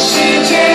世界。